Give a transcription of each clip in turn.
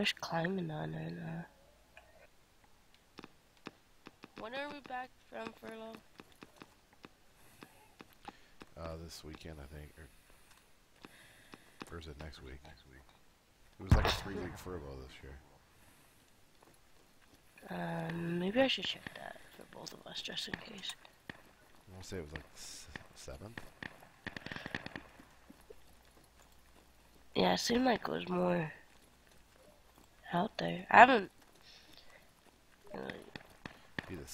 There's climbing on there now. When are we back from furlough? Uh, this weekend, I think, or, or is it next week? Next week. It was like a three-week furlough this year. Um, maybe I should check that for both of us, just in case. I want to say it was like s- seventh. Yeah, it seemed like it was more out there. I haven't. Be the.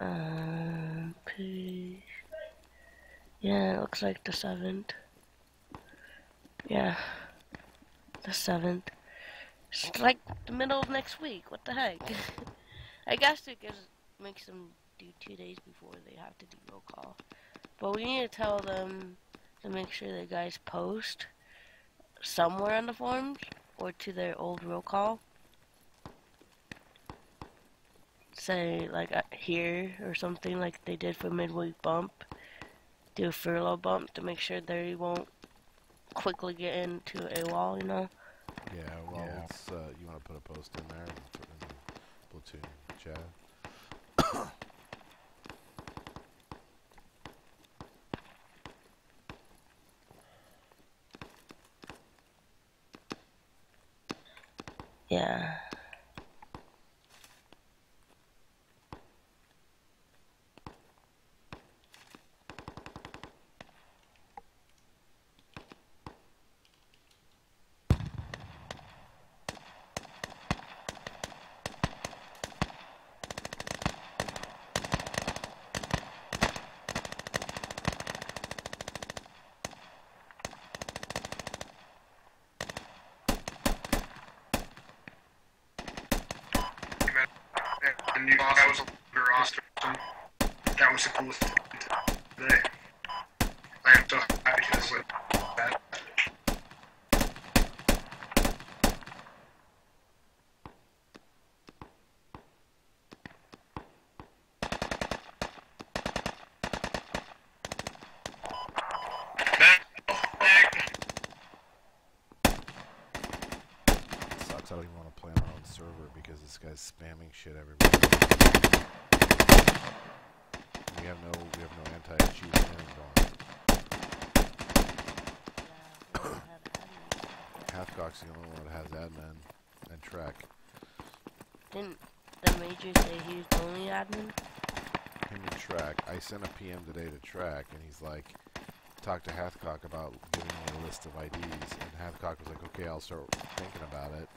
Um, page. Yeah, it looks like the seventh. Yeah, the seventh. It's like the middle of next week. What the heck? I guess it gives makes them do two days before they have to do roll call. But we need to tell them to make sure the guys post somewhere on the forums or to their old roll call. Say like uh, here or something like they did for midweek bump. Do a furlough bump to make sure they won't quickly get into a wall, you know. Yeah. Well, it's, uh, you want to put a post in there and put in the platoon chat. Yeah. And you, that was a roster. That was the coolest thing today. I am so happy because with that. It sucks. I don't even want to play on our own server because this guy's spamming shit everywhere. We have no, we have no anti-cheat thing going. Hathcock's the only one that has admin and track. Didn't the major say he was the only admin? Him and track. I sent a PM today to track, and he's like, talk to Hathcock about giving me a list of IDs. And Hathcock was like, okay, I'll start thinking about it.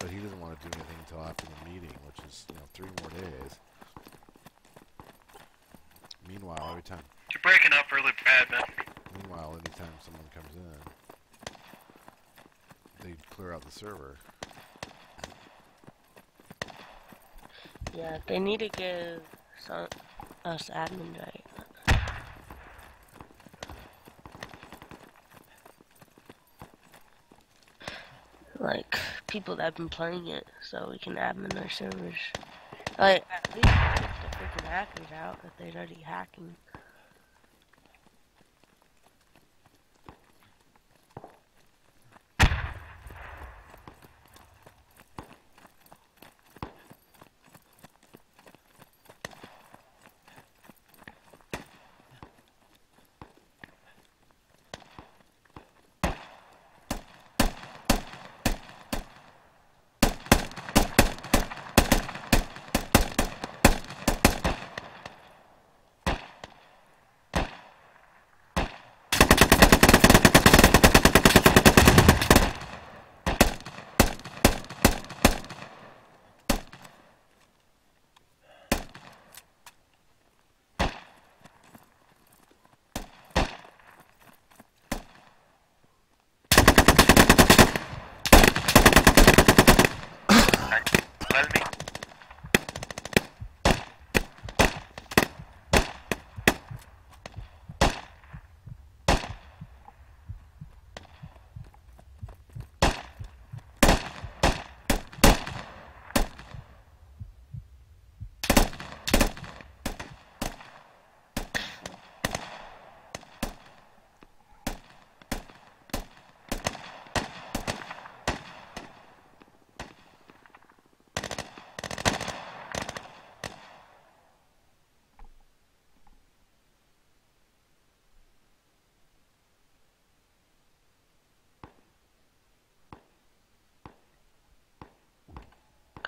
But he doesn't want to do anything until after the meeting, which is you know three more days. Meanwhile, every time, You're breaking up really bad, man. meanwhile, anytime someone comes in, they clear out the server. Yeah, they need to give some, us admin right. Like people that have been playing it, so we can admin their servers. Like at least keep the freaking hackers out if they're already hacking.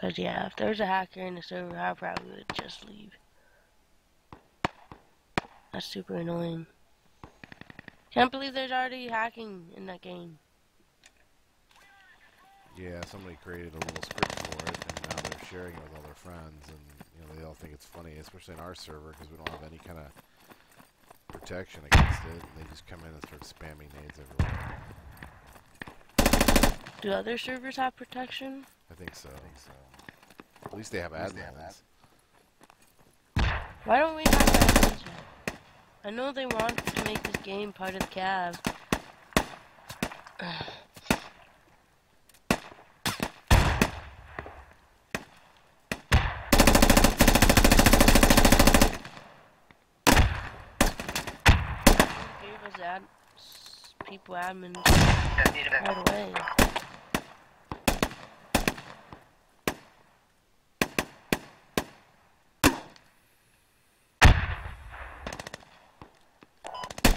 Cause yeah, if there's a hacker in the server, I probably would just leave. That's super annoying. Can't believe there's already hacking in that game. Yeah, somebody created a little script for it, and now they're sharing it with all their friends, and you know they all think it's funny, especially in our server because we don't have any kind of protection against it. And they just come in and start spamming nades everywhere. Do other servers have protection? I think so. I think so. At least they have least admins. Why don't we have admins yet? I know they want to make this game part of the CAV. Gave us ad people admins Just need a bit. right away.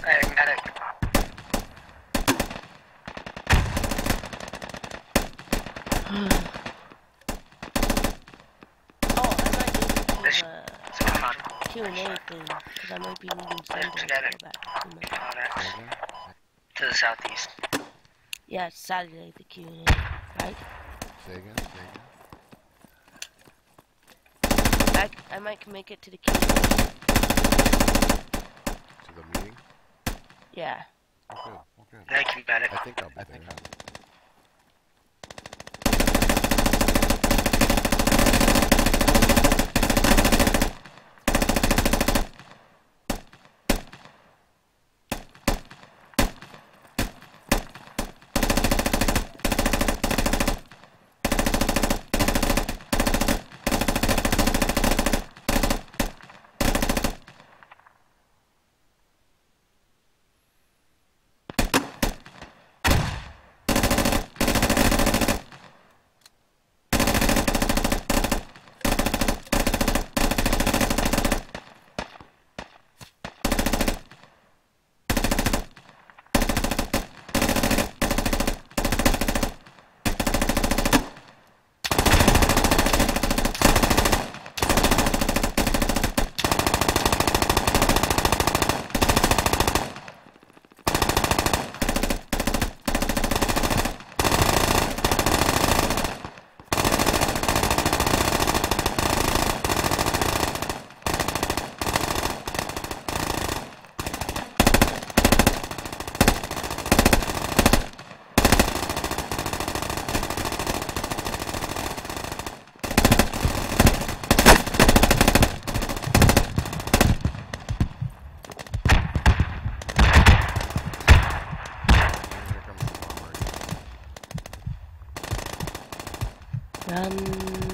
Hey, medic. Oh, I might need This- to uh, What's going on? Q and A thing because I might be needing something to go back to my Oh, Say that's again? to the southeast. Yeah, it's Saturday, the Q and A, right? Say again? Say again? I, I might make it to the Q and To the meeting? Yeah. Okay, good. Good. Thank you, medic. I think I'll be I there. think Here comes the bomber again. Run.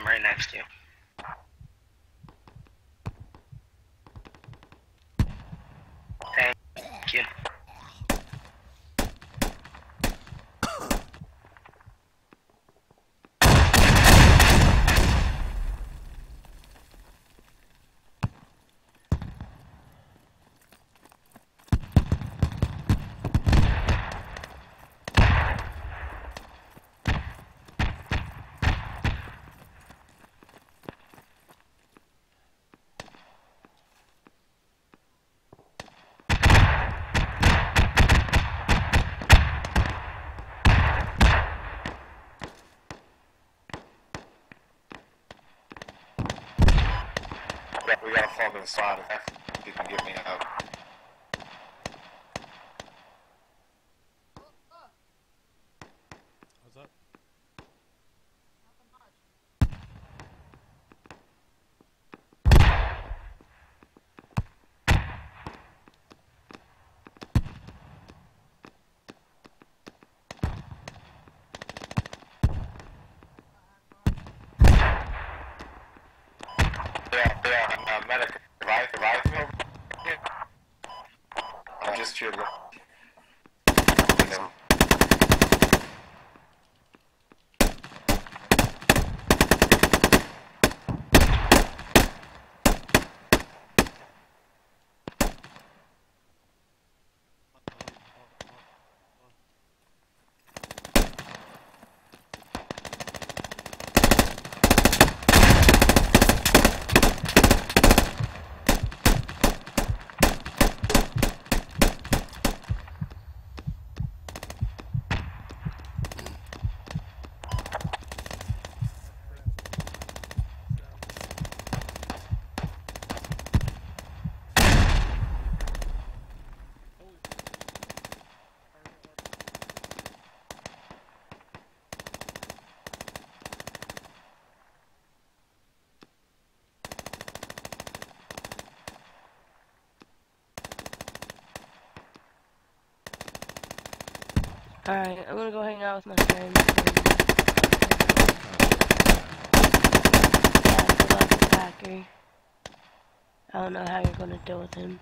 Him right next to you? Call the SWAT if you can get me out. What's up? Yeah, yeah, I'm uh, medic. Revive, revive me over here. I'm just here. to- Alright, I'm gonna go hang out with my friends. I don't know how you're gonna deal with him.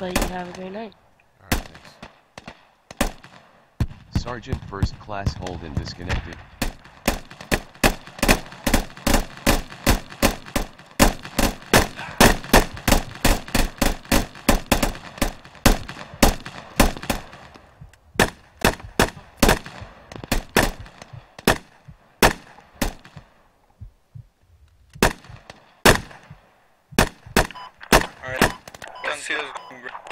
But you have a great night. Alright, thanks. Sergeant First Class Holden disconnected. francês.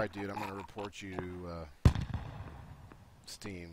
Conceal's Alright, dude, I'm gonna report you to uh, Steam